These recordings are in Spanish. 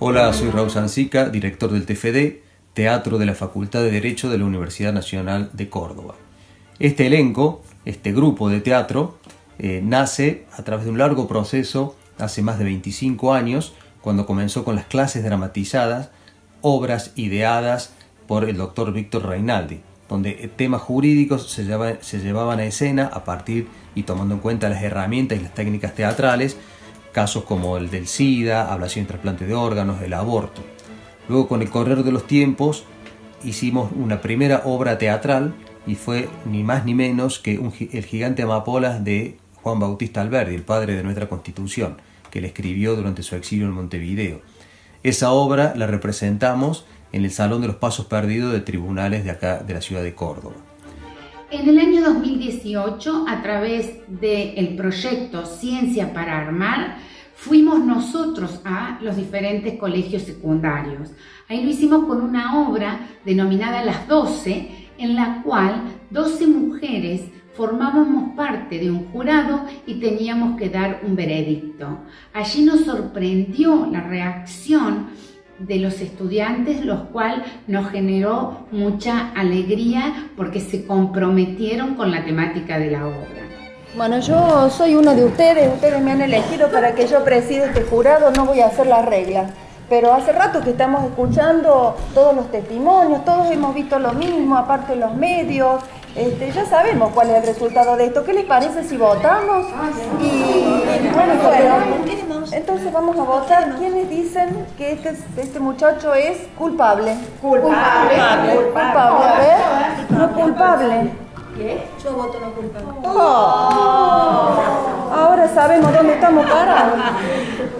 Hola, soy Raúl Sansica, director del TFD, Teatro de la Facultad de Derecho de la Universidad Nacional de Córdoba. Este elenco, este grupo de teatro, eh, nace a través de un largo proceso hace más de 25 años, cuando comenzó con las clases dramatizadas, obras ideadas por el doctor Víctor Reinaldi, donde temas jurídicos se, se llevaban a escena a partir y tomando en cuenta las herramientas y las técnicas teatrales, casos como el del SIDA, ablación y trasplante de órganos, el aborto. Luego, con el correr de los tiempos, hicimos una primera obra teatral y fue ni más ni menos que El gigante amapolas de Juan Bautista Alberdi, el padre de nuestra Constitución, que le escribió durante su exilio en Montevideo. Esa obra la representamos en el Salón de los Pasos Perdidos de Tribunales de acá, de la ciudad de Córdoba. En el año 2018, a través del proyecto Ciencia para Armar, fuimos nosotros a los diferentes colegios secundarios. Ahí lo hicimos con una obra denominada Las 12, en la cual 12 mujeres formábamos parte de un jurado y teníamos que dar un veredicto. Allí nos sorprendió la reacción de los estudiantes, los cuales nos generó mucha alegría porque se comprometieron con la temática de la obra. Bueno, yo soy uno de ustedes, ustedes me han elegido para que yo presida este jurado, no voy a hacer las reglas. Pero hace rato que estamos escuchando todos los testimonios, todos hemos visto lo mismo, aparte los medios, este, ya sabemos cuál es el resultado de esto. ¿Qué les parece si votamos? Bueno, entonces vamos a votar. ¿Quiénes dicen que este, este muchacho es culpable? Culpable. Culpable. A ver, no culpable. ¿Qué? Yo voto no culpable. Oh. Ahora sabemos dónde estamos parados.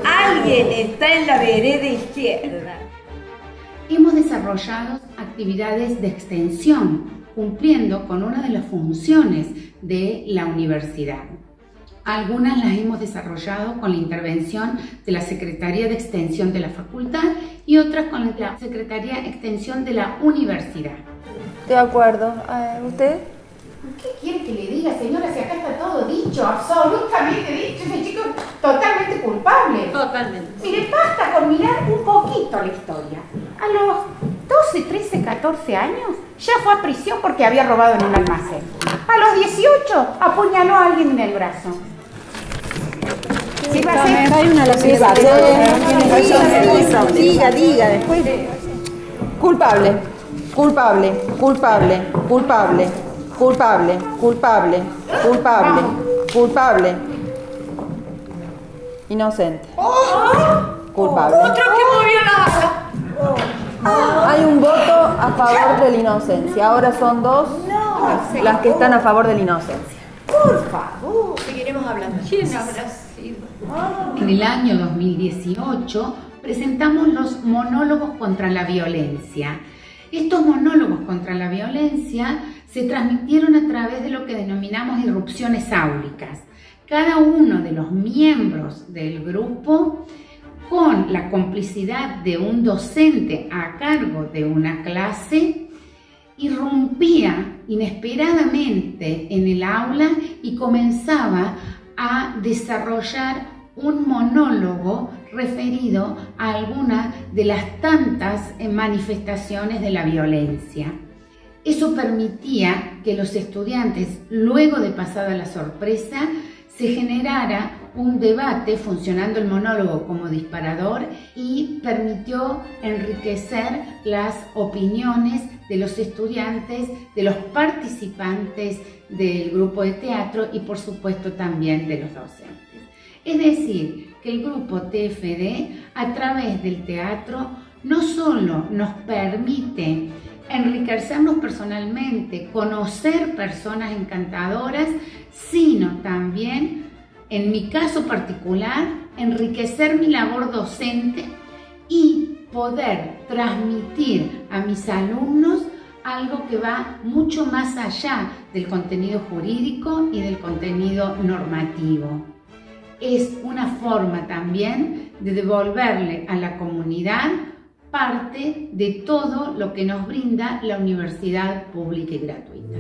Alguien está en la vereda izquierda. Hemos desarrollado actividades de extensión, cumpliendo con una de las funciones de la universidad. Algunas las hemos desarrollado con la intervención de la Secretaría de Extensión de la Facultad y otras con la Secretaría de Extensión de la Universidad. De acuerdo. Eh, ¿Usted? ¿Qué quiere que le diga, señora? Si acá está todo dicho, absolutamente dicho. Ese chico totalmente culpable. Totalmente. Mire, basta con mirar un poquito la historia. A los 12, 13, 14 años ya fue a prisión porque había robado en un almacén. A los 18 apuñaló a alguien en el brazo. ¿Sí va a ser? Hay una la Diga, diga, después. Culpable, culpable, culpable, culpable, culpable, culpable, culpable, culpable. Inocente. Culpable. Otro que movió la. Hay un voto a favor de la inocencia. Ahora son dos las que están a favor de la inocencia. Por favor. Seguiremos hablando. ¿Quién habrá sido? En el año 2018 presentamos los monólogos contra la violencia. Estos monólogos contra la violencia se transmitieron a través de lo que denominamos irrupciones áulicas. Cada uno de los miembros del grupo, con la complicidad de un docente a cargo de una clase, irrumpía inesperadamente en el aula y comenzaba a desarrollar un monólogo referido a alguna de las tantas manifestaciones de la violencia. Eso permitía que los estudiantes, luego de pasada la sorpresa, se generara un debate funcionando el monólogo como disparador y permitió enriquecer las opiniones de los estudiantes, de los participantes del grupo de teatro y por supuesto también de los docentes. Es decir, que el grupo TFD a través del teatro no solo nos permite enriquecernos personalmente, conocer personas encantadoras, sino también, en mi caso particular, enriquecer mi labor docente poder transmitir a mis alumnos algo que va mucho más allá del contenido jurídico y del contenido normativo. Es una forma también de devolverle a la comunidad parte de todo lo que nos brinda la universidad pública y gratuita.